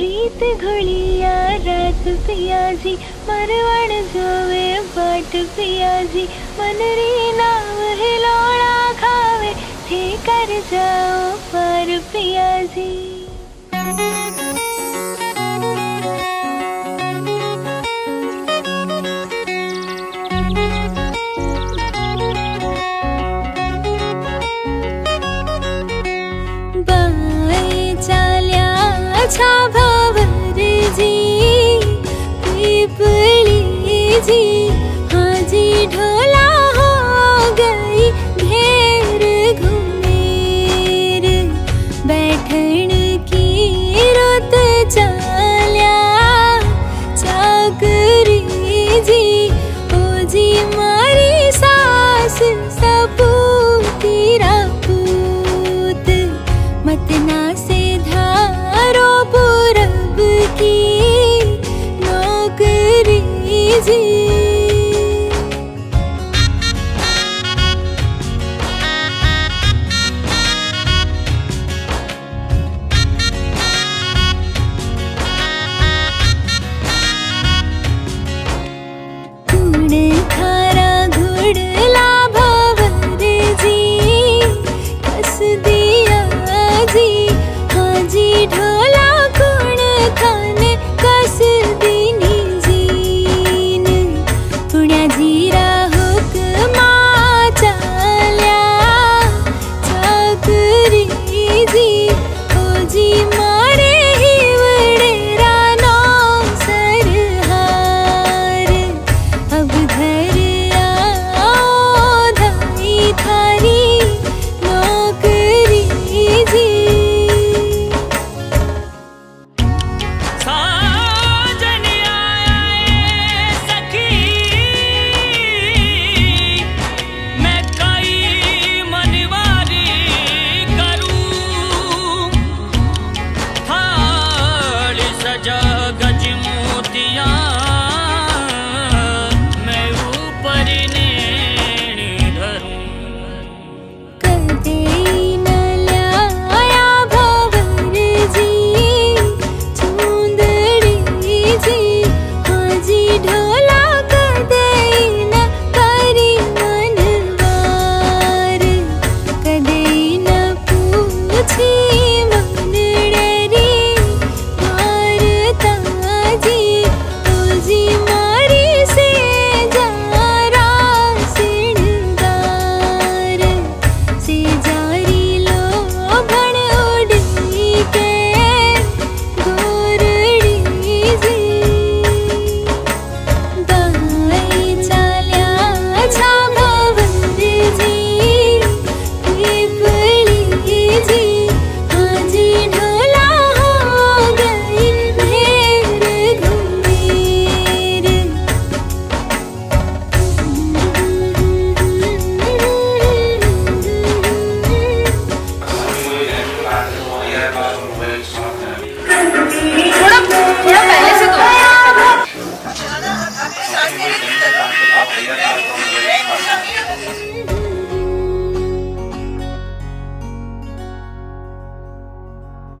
प्रीत घुड़िया रात पियाजी मरवण जोवे, बाट पिया पियाजी रे नाव हिलोड़ा खावे ठीक कर जाओ पर पियाजी जी हाँ जी ढोला हो गई घेर घुमेर। बैठन की रुत चाल्या, चाकरी जी, ओ जी मारी सास सपूती रापूत। मतना से धारो पूरब की जी।